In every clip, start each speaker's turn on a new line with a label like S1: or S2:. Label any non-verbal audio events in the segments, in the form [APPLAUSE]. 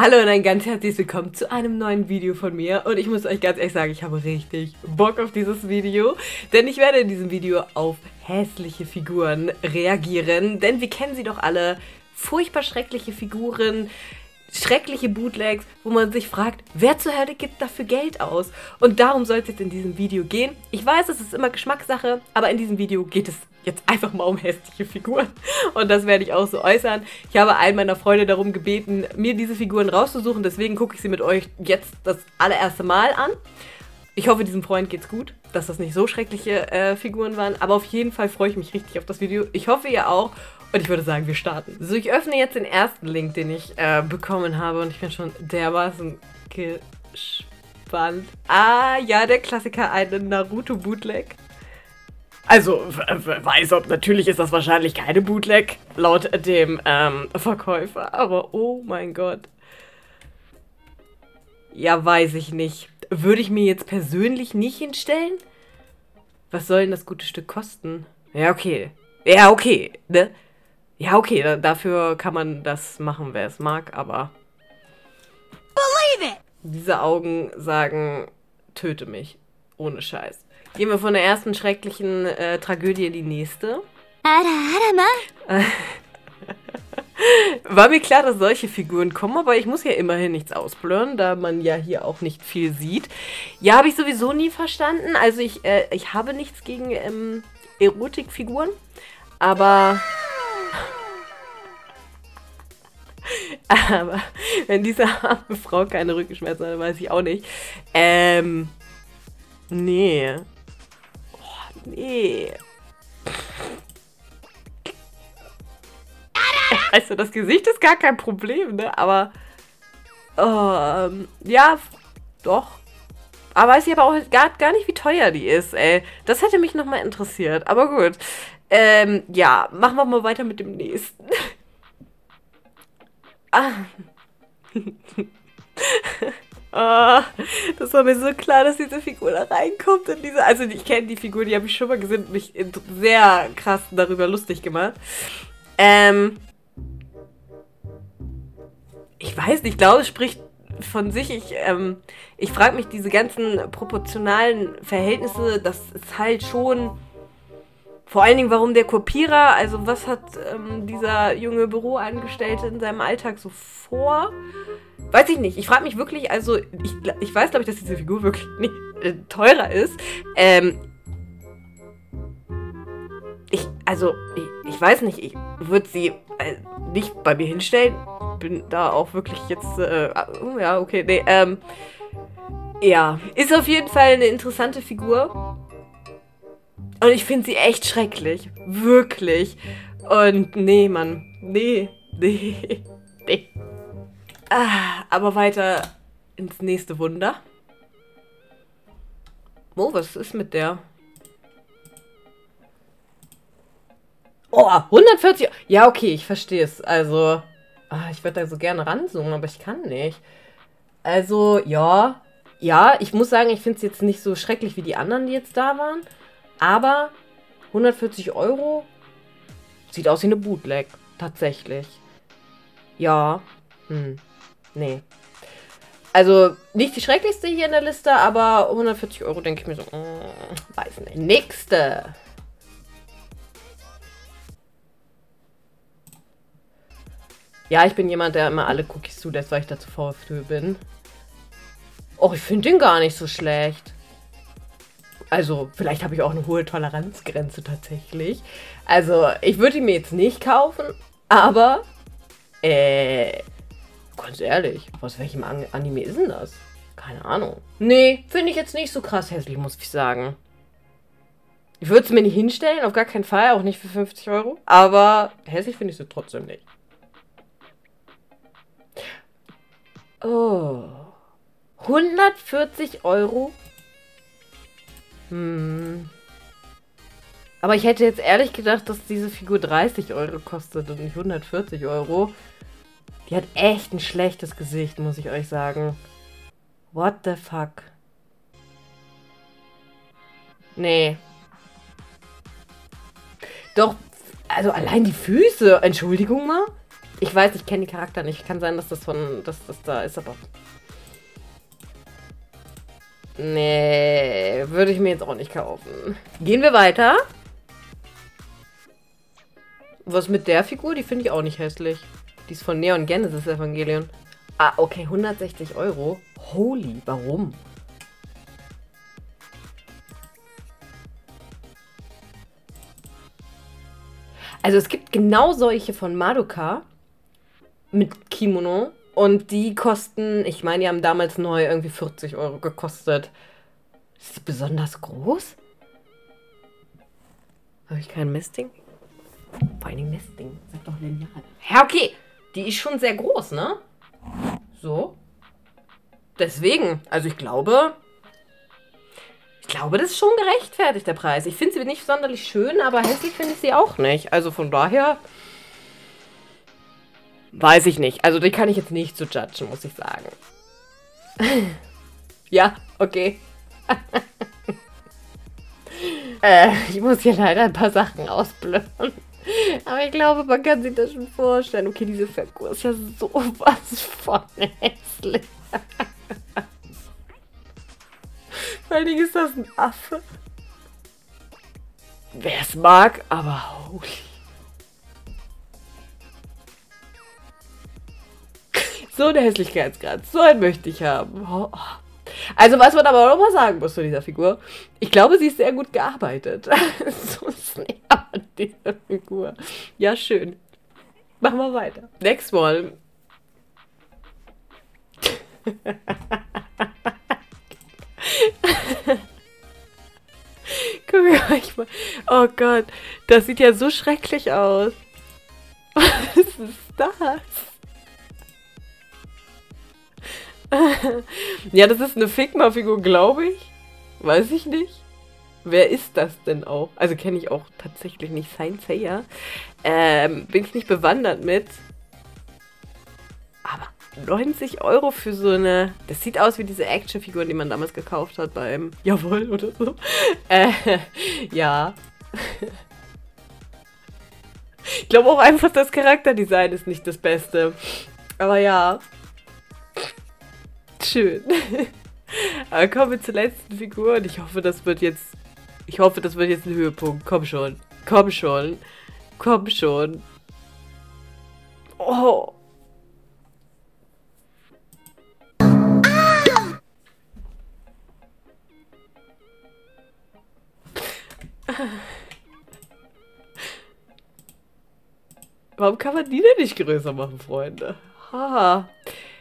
S1: Hallo und ein ganz herzliches Willkommen zu einem neuen Video von mir. Und ich muss euch ganz ehrlich sagen, ich habe richtig Bock auf dieses Video. Denn ich werde in diesem Video auf hässliche Figuren reagieren. Denn wir kennen sie doch alle. Furchtbar schreckliche Figuren, schreckliche Bootlegs, wo man sich fragt, wer zur Hölle gibt dafür Geld aus? Und darum soll es jetzt in diesem Video gehen. Ich weiß, es ist immer Geschmackssache, aber in diesem Video geht es jetzt einfach mal um hässliche Figuren. Und das werde ich auch so äußern. Ich habe einen meiner Freunde darum gebeten, mir diese Figuren rauszusuchen. Deswegen gucke ich sie mit euch jetzt das allererste Mal an. Ich hoffe, diesem Freund geht's gut, dass das nicht so schreckliche äh, Figuren waren. Aber auf jeden Fall freue ich mich richtig auf das Video. Ich hoffe, ihr auch. Und ich würde sagen, wir starten. So, ich öffne jetzt den ersten Link, den ich äh, bekommen habe. Und ich bin schon dermaßen gespannt. Ah, ja, der Klassiker, einen Naruto-Bootleg. Also, weiß ob, natürlich ist das wahrscheinlich keine Bootleg, laut dem ähm, Verkäufer. Aber, oh mein Gott. Ja, weiß ich nicht. Würde ich mir jetzt persönlich nicht hinstellen? Was soll denn das gute Stück kosten? Ja, okay. Ja, okay, ne? Ja, okay, da, dafür kann man das machen, wer es mag, aber. Believe it! Diese Augen sagen, töte mich. Ohne Scheiß. Gehen wir von der ersten schrecklichen äh, Tragödie in die nächste. [LAUGHS] War mir klar, dass solche Figuren kommen, aber ich muss ja immerhin nichts ausblurren, da man ja hier auch nicht viel sieht. Ja, habe ich sowieso nie verstanden. Also ich, äh, ich habe nichts gegen ähm, Erotikfiguren, aber [LAUGHS] Aber wenn diese arme Frau keine Rückenschmerzen hat, weiß ich auch nicht. Ähm. Nee. Oh, nee. [LAUGHS] Also, das Gesicht ist gar kein Problem, ne? Aber. Ähm, ja, doch. Aber weiß ich aber auch gar, gar nicht, wie teuer die ist, ey. Das hätte mich nochmal interessiert. Aber gut. Ähm, ja, machen wir mal weiter mit dem nächsten. [LAUGHS] Ah. oh, [LAUGHS] das war mir so klar, dass diese Figur da reinkommt in diese. Also ich kenne die Figur, die habe ich schon mal gesehen mich sehr krass darüber lustig gemacht. Ähm. Ich weiß nicht, ich glaube, es spricht von sich. Ich, ähm, ich frage mich, diese ganzen proportionalen Verhältnisse, das ist halt schon vor allen Dingen, warum der Kopierer, also was hat ähm, dieser junge Büroangestellte in seinem Alltag so vor? Weiß ich nicht. Ich frage mich wirklich, also ich, ich weiß, glaube ich, dass diese Figur wirklich [LAUGHS] nicht äh, teurer ist. Ähm, ich, also, ich, ich weiß nicht, ich würde sie äh, nicht bei mir hinstellen. Bin da auch wirklich jetzt, äh, oh ja, okay, nee, ähm, ja, ist auf jeden Fall eine interessante Figur. Und ich finde sie echt schrecklich. Wirklich. Und nee, Mann. Nee. [LAUGHS] Nee. Nee. Ah, aber weiter ins nächste Wunder. Oh, was ist mit der? Oh, 140. Ja, okay, ich verstehe es. Also, ah, ich würde da so gerne ranzoomen, aber ich kann nicht. Also, ja. Ja, ich muss sagen, ich finde es jetzt nicht so schrecklich wie die anderen, die jetzt da waren. Aber 140 Euro sieht aus wie eine Bootleg. Tatsächlich. Ja. Hm. Nee. Also nicht die schrecklichste hier in der Liste, aber 140 Euro denke ich mir so, mm, weiß nicht. Nächste. Ja, ich bin jemand, der immer alle Cookies zulässt, weil ich dazu faul bin. Och, ich finde den gar nicht so schlecht. Also, vielleicht habe ich auch eine hohe Toleranzgrenze tatsächlich. Also, ich würde ihn mir jetzt nicht kaufen, aber, äh, ganz ehrlich, aus welchem An Anime ist denn das? Keine Ahnung. Nee, finde ich jetzt nicht so krass hässlich, muss ich sagen. Ich würde es mir nicht hinstellen, auf gar keinen Fall, auch nicht für 50 Euro. Aber hässlich finde ich sie trotzdem nicht. Oh. 140 Euro hm. Aber ich hätte jetzt ehrlich gedacht, dass diese Figur 30 Euro kostet und nicht 140 Euro. Die hat echt ein schlechtes Gesicht, muss ich euch sagen. What the fuck? Nee. Doch, also allein die Füße. Entschuldigung mal. Ich weiß, ich kenne die Charakter nicht. Kann sein, dass das von. dass das da ist, aber. Nee, würde ich mir jetzt auch nicht kaufen. Gehen wir weiter. Was mit der Figur? Die finde ich auch nicht hässlich. Die ist von Neon Genesis Evangelion. Ah, okay, 160 Euro. Holy, warum? Also es gibt genau solche von Madoka mit Kimono und die kosten, ich meine, die haben damals neu irgendwie 40 Euro gekostet. Ist die besonders groß? Habe ich kein Messding? Vor allem Messding. Sag doch lineal. Ja, okay. Die ist schon sehr groß, ne? So. Deswegen, also ich glaube, ich glaube, das ist schon gerechtfertigt, der Preis. Ich finde sie nicht sonderlich schön, aber hässlich finde ich sie auch nicht. Also von daher weiß ich nicht. Also die kann ich jetzt nicht so judgen, muss ich sagen. [LAUGHS] ja, okay. [LAUGHS] äh, ich muss hier leider ein paar Sachen ausblören. Aber ich glaube, man kann sich das schon vorstellen. Okay, diese Figur ist ja sowas von hässlich. [LAUGHS] Vor allen Dingen ist das ein Affe. Wer es mag, aber holy. So der Hässlichkeitsgrad. So einen möchte ich haben. Also, was man aber auch mal sagen muss zu dieser Figur. Ich glaube, sie ist sehr gut gearbeitet. [LAUGHS] so snap diese Figur. Ja, schön. Machen wir weiter. Next one. [LAUGHS] Guck euch mal. Oh Gott, das sieht ja so schrecklich aus. [LAUGHS] Was ist das? [LAUGHS] ja, das ist eine Figma-Figur, glaube ich. Weiß ich nicht. Wer ist das denn auch? Also kenne ich auch tatsächlich nicht Saint Seiya. Ähm, bin ich nicht bewandert mit. Aber 90 Euro für so eine. Das sieht aus wie diese Actionfiguren, die man damals gekauft hat beim [LAUGHS] Jawohl oder so. Äh, [LAUGHS] ja. Ich glaube auch einfach, das Charakterdesign ist nicht das Beste. Aber ja. Schön. [LAUGHS] Aber kommen wir zur letzten Figur und ich hoffe, das wird jetzt. Ich hoffe, das wird jetzt ein Höhepunkt. Komm schon. Komm schon. Komm schon. Oh. Warum kann man die denn nicht größer machen, Freunde? Ha.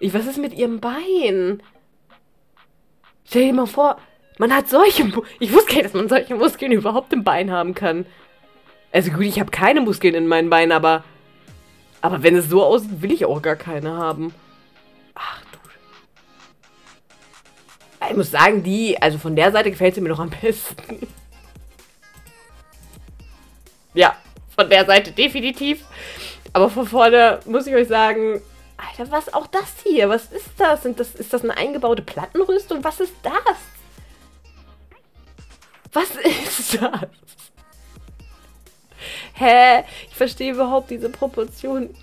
S1: Ich, was ist mit ihrem Bein? Stell dir mal vor, man hat solche... Mu ich wusste nicht, dass man solche Muskeln überhaupt im Bein haben kann. Also gut, ich habe keine Muskeln in meinen Beinen, aber... Aber wenn es so aussieht, will ich auch gar keine haben. Ach du... Ich muss sagen, die... Also von der Seite gefällt sie mir noch am besten. Ja, von der Seite definitiv. Aber von vorne muss ich euch sagen, Alter, was auch das hier? Was ist das? Sind das ist das eine eingebaute Plattenrüstung? Was ist das? Was [LAUGHS] ist das? Hä? Ich verstehe überhaupt diese Proportion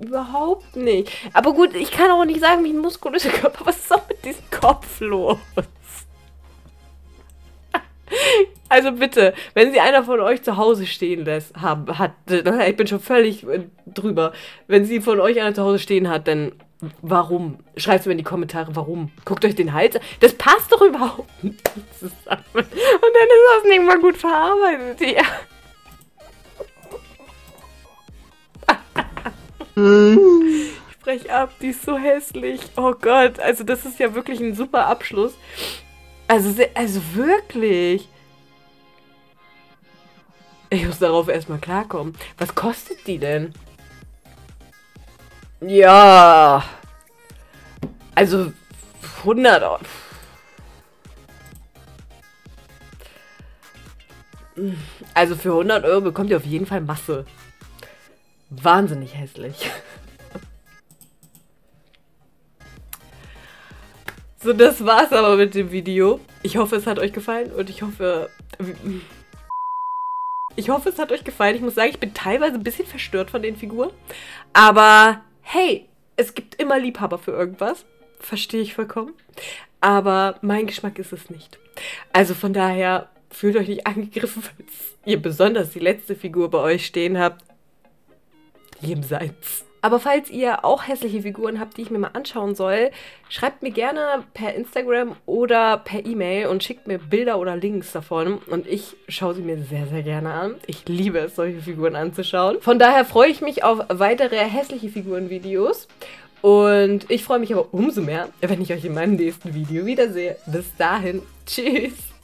S1: überhaupt nicht. Aber gut, ich kann auch nicht sagen, wie ein muskulöser Körper. [LAUGHS] Was ist auch mit diesem Kopf los? Also bitte, wenn sie einer von euch zu Hause stehen lässt, haben, hat, ich bin schon völlig äh, drüber. Wenn sie von euch einer zu Hause stehen hat, dann warum? Schreibt mir in die Kommentare, warum. Guckt euch den Hals an. Das passt doch überhaupt [LAUGHS] nicht zusammen. Und dann ist das nicht mal gut verarbeitet hier. ich sprech ab, die ist so hässlich. Oh Gott, also das ist ja wirklich ein super Abschluss. Also, also wirklich. Ich muss darauf erstmal klarkommen. Was kostet die denn? Ja. Also 100 Euro. Also für 100 Euro bekommt ihr auf jeden Fall Masse. Wahnsinnig hässlich. So, das war's aber mit dem Video. Ich hoffe, es hat euch gefallen und ich hoffe... Ich hoffe, es hat euch gefallen. Ich muss sagen, ich bin teilweise ein bisschen verstört von den Figuren. Aber hey, es gibt immer Liebhaber für irgendwas. Verstehe ich vollkommen. Aber mein Geschmack ist es nicht. Also von daher fühlt euch nicht angegriffen, [LAUGHS] falls ihr besonders die letzte Figur bei euch stehen habt. Jedem seins. Aber falls ihr auch hässliche Figuren habt, die ich mir mal anschauen soll, schreibt mir gerne per Instagram oder per E-Mail und schickt mir Bilder oder Links davon. Und ich schaue sie mir sehr, sehr gerne an. Ich liebe es, solche Figuren anzuschauen. Von daher freue ich mich auf weitere hässliche Figuren-Videos. Und ich freue mich aber umso mehr, wenn ich euch in meinem nächsten Video wiedersehe. Bis dahin, tschüss!